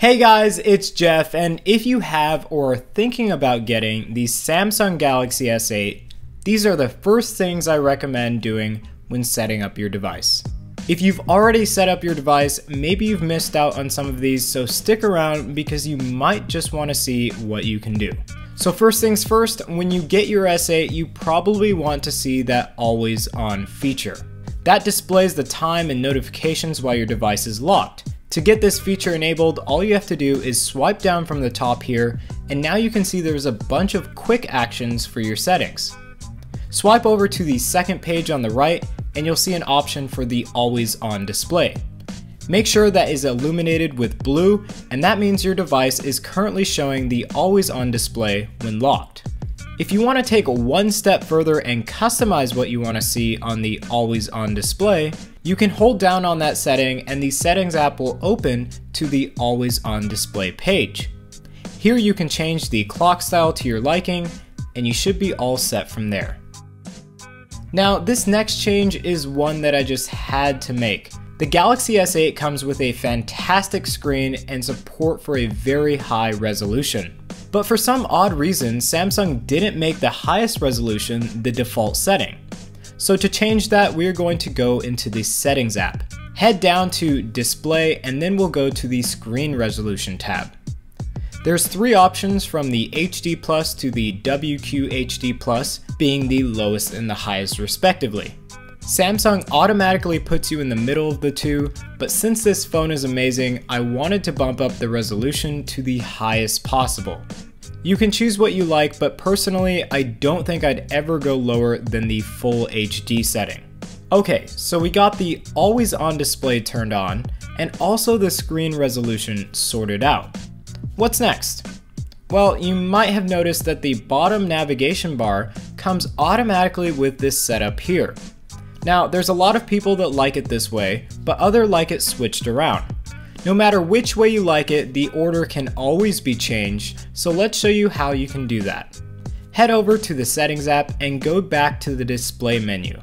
Hey guys, it's Jeff, and if you have or are thinking about getting the Samsung Galaxy S8, these are the first things I recommend doing when setting up your device. If you've already set up your device, maybe you've missed out on some of these, so stick around because you might just want to see what you can do. So first things first, when you get your S8, you probably want to see that always on feature. That displays the time and notifications while your device is locked. To get this feature enabled, all you have to do is swipe down from the top here, and now you can see there's a bunch of quick actions for your settings. Swipe over to the second page on the right, and you'll see an option for the always on display. Make sure that is illuminated with blue, and that means your device is currently showing the always on display when locked. If you want to take one step further and customize what you want to see on the always on display, you can hold down on that setting and the settings app will open to the always on display page. Here you can change the clock style to your liking and you should be all set from there. Now this next change is one that I just had to make. The Galaxy S8 comes with a fantastic screen and support for a very high resolution. But for some odd reason, Samsung didn't make the highest resolution the default setting. So to change that, we're going to go into the settings app. Head down to display and then we'll go to the screen resolution tab. There's three options from the HD Plus to the WQHD Plus being the lowest and the highest respectively. Samsung automatically puts you in the middle of the two, but since this phone is amazing, I wanted to bump up the resolution to the highest possible. You can choose what you like, but personally, I don't think I'd ever go lower than the full HD setting. Okay, so we got the always on display turned on, and also the screen resolution sorted out. What's next? Well, you might have noticed that the bottom navigation bar comes automatically with this setup here. Now, there's a lot of people that like it this way, but other like it switched around. No matter which way you like it, the order can always be changed, so let's show you how you can do that. Head over to the settings app and go back to the display menu.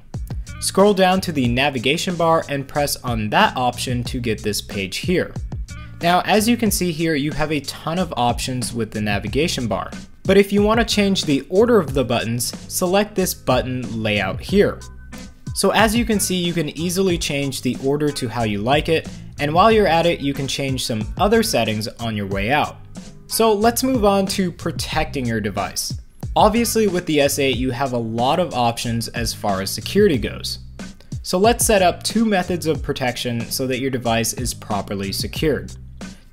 Scroll down to the navigation bar and press on that option to get this page here. Now, as you can see here, you have a ton of options with the navigation bar. But if you want to change the order of the buttons, select this button layout here. So as you can see, you can easily change the order to how you like it, and while you're at it, you can change some other settings on your way out. So let's move on to protecting your device. Obviously with the S8, you have a lot of options as far as security goes. So let's set up two methods of protection so that your device is properly secured.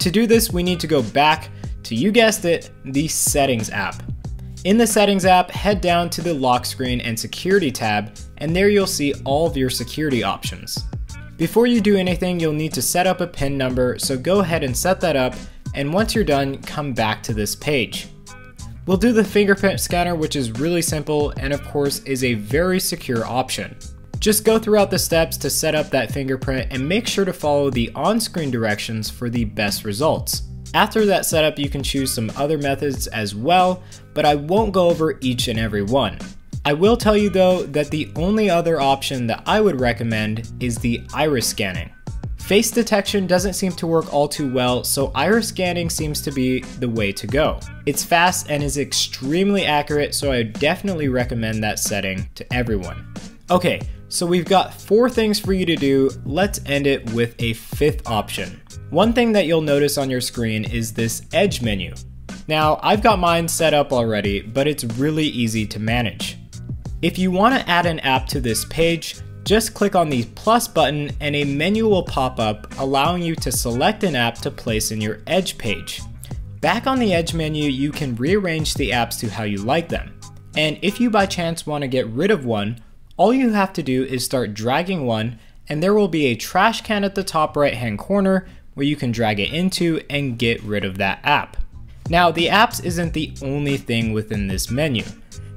To do this, we need to go back to, you guessed it, the Settings app. In the Settings app, head down to the lock screen and security tab, and there you'll see all of your security options. Before you do anything, you'll need to set up a PIN number, so go ahead and set that up, and once you're done, come back to this page. We'll do the fingerprint scanner, which is really simple and of course is a very secure option. Just go throughout the steps to set up that fingerprint and make sure to follow the on-screen directions for the best results. After that setup, you can choose some other methods as well, but I won't go over each and every one. I will tell you though that the only other option that I would recommend is the iris scanning. Face detection doesn't seem to work all too well, so iris scanning seems to be the way to go. It's fast and is extremely accurate, so I would definitely recommend that setting to everyone. Okay, so we've got four things for you to do, let's end it with a fifth option. One thing that you'll notice on your screen is this Edge menu. Now, I've got mine set up already, but it's really easy to manage. If you want to add an app to this page, just click on the plus button and a menu will pop up allowing you to select an app to place in your Edge page. Back on the Edge menu, you can rearrange the apps to how you like them. And if you by chance want to get rid of one, all you have to do is start dragging one and there will be a trash can at the top right hand corner where you can drag it into and get rid of that app. Now the apps isn't the only thing within this menu.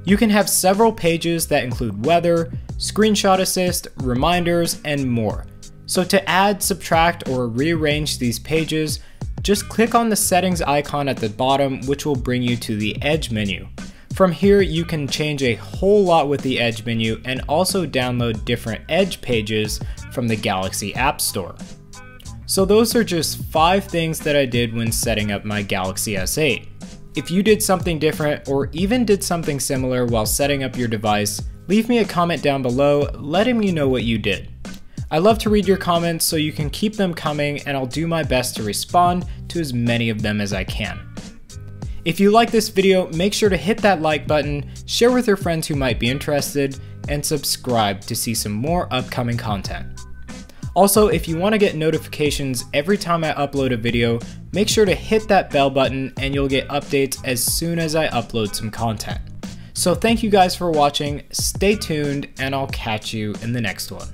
You can have several pages that include weather, screenshot assist, reminders, and more. So to add, subtract, or rearrange these pages, just click on the settings icon at the bottom which will bring you to the Edge menu. From here you can change a whole lot with the Edge menu and also download different Edge pages from the Galaxy App Store. So those are just 5 things that I did when setting up my Galaxy S8. If you did something different or even did something similar while setting up your device, leave me a comment down below letting me know what you did. I love to read your comments so you can keep them coming and I'll do my best to respond to as many of them as I can. If you like this video, make sure to hit that like button, share with your friends who might be interested, and subscribe to see some more upcoming content. Also, if you want to get notifications every time I upload a video, make sure to hit that bell button and you'll get updates as soon as I upload some content. So thank you guys for watching, stay tuned, and I'll catch you in the next one.